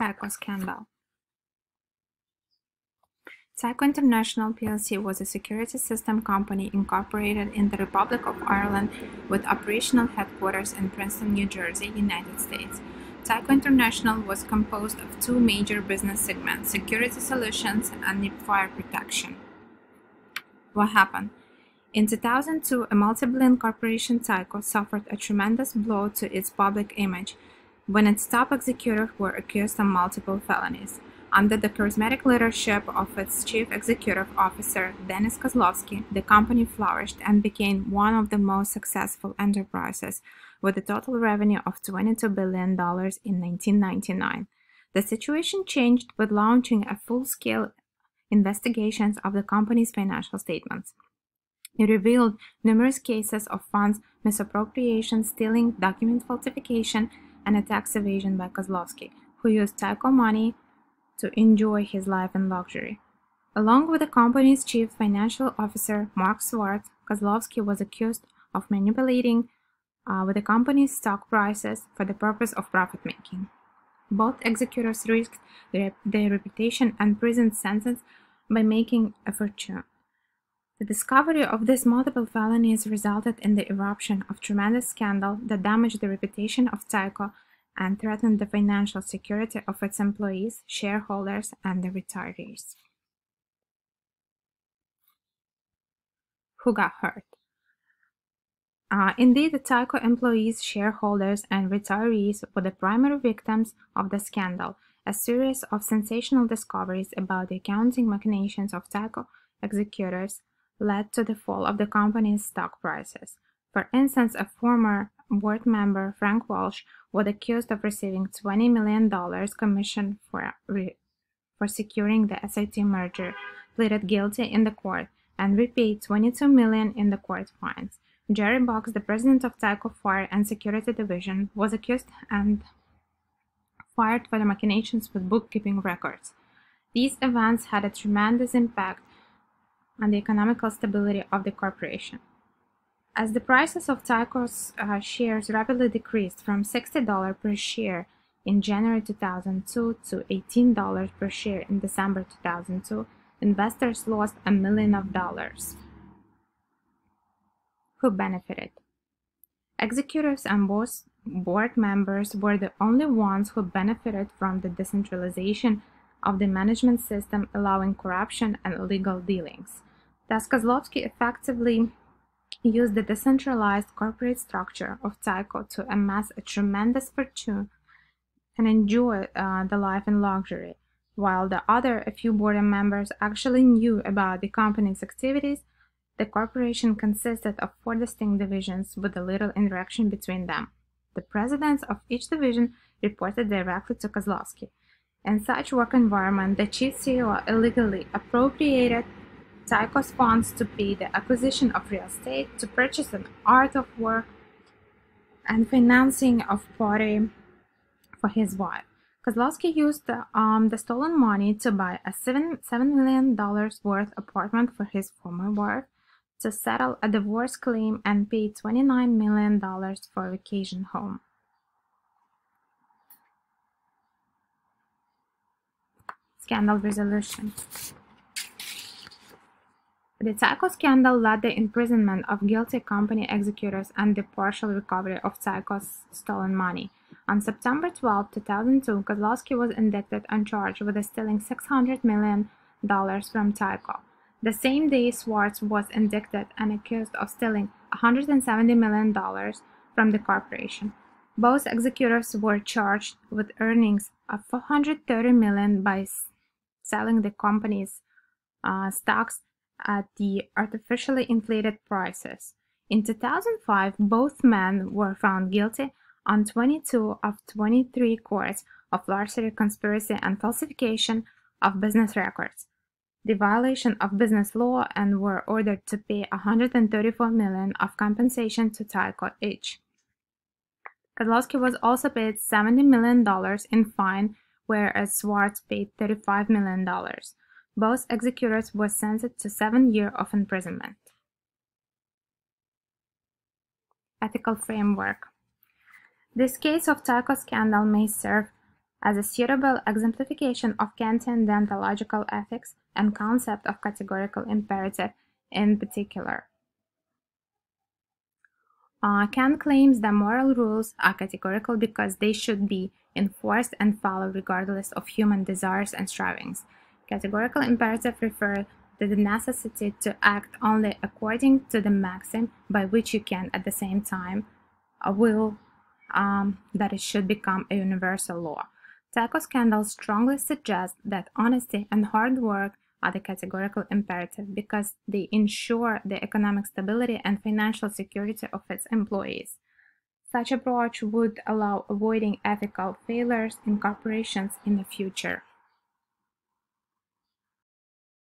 Tyco scandal. Tyco International plc was a security system company incorporated in the Republic of Ireland with operational headquarters in Princeton, New Jersey, United States. Tyco International was composed of two major business segments, security solutions and fire protection. What happened? In 2002, a multi-billion corporation Tyco suffered a tremendous blow to its public image when its top executives were accused of multiple felonies. Under the charismatic leadership of its chief executive officer, Dennis Kozlowski, the company flourished and became one of the most successful enterprises, with a total revenue of $22 billion in 1999. The situation changed with launching a full-scale investigations of the company's financial statements. It revealed numerous cases of funds misappropriation, stealing, document falsification, and a tax evasion by Kozlowski, who used Tyco money to enjoy his life in luxury. Along with the company's chief financial officer, Mark Swartz, Kozlowski was accused of manipulating uh, with the company's stock prices for the purpose of profit making. Both executors risked their, their reputation and prison sentence by making a fortune. The discovery of these multiple felonies resulted in the eruption of tremendous scandal that damaged the reputation of Tyco and threatened the financial security of its employees, shareholders, and the retirees. Who got hurt? Uh, indeed, the Tyco employees, shareholders, and retirees were the primary victims of the scandal, a series of sensational discoveries about the accounting machinations of Tyco executors led to the fall of the company's stock prices. For instance, a former board member, Frank Walsh, was accused of receiving $20 million commission for, for securing the CIT merger, pleaded guilty in the court, and repaid 22 million in the court fines. Jerry Boggs, the president of Tyco Fire and Security Division, was accused and fired for the machinations with bookkeeping records. These events had a tremendous impact on the economical stability of the corporation. As the prices of Tyco's uh, shares rapidly decreased from $60 per share in January 2002 to $18 per share in December 2002, investors lost a million of dollars. Who benefited? Executives and board members were the only ones who benefited from the decentralization of the management system, allowing corruption and illegal dealings. Thus, Kozlowski effectively used the decentralized corporate structure of Tyco to amass a tremendous fortune and enjoy uh, the life in luxury, while the other a few board members actually knew about the company's activities. The corporation consisted of four distinct divisions with a little interaction between them. The presidents of each division reported directly to Kozlowski. In such work environment, the chief CEO illegally appropriated Tyco's funds to pay the acquisition of real estate, to purchase an art of work, and financing of party for his wife. Kozlowski used the, um, the stolen money to buy a seven, $7 million worth apartment for his former wife, to settle a divorce claim and pay $29 million for a vacation home. Scandal resolution. The Tyco scandal led to the imprisonment of guilty company executives and the partial recovery of Tyco's stolen money. On September 12, 2002, Kozlowski was indicted and charged with stealing $600 million from Tyco. The same day, Swartz was indicted and accused of stealing $170 million from the corporation. Both executives were charged with earnings of 430 million by selling the company's uh, stocks at the artificially inflated prices. In 2005, both men were found guilty on 22 of 23 counts of larceny, conspiracy, and falsification of business records, the violation of business law, and were ordered to pay 134 million of compensation to Tyco each. Kozlowski was also paid $70 million in fine, whereas Swartz paid $35 million. Both executors were sentenced to seven years of imprisonment. Ethical framework. This case of Tyco scandal may serve as a suitable exemplification of Kantian deontological ethics and concept of categorical imperative in particular. Uh, Kant claims that moral rules are categorical because they should be enforced and followed regardless of human desires and strivings. Categorical imperative refers to the necessity to act only according to the maxim by which you can at the same time uh, will um, that it should become a universal law. Tyco scandal strongly suggests that honesty and hard work are the categorical imperative because they ensure the economic stability and financial security of its employees. Such approach would allow avoiding ethical failures in corporations in the future.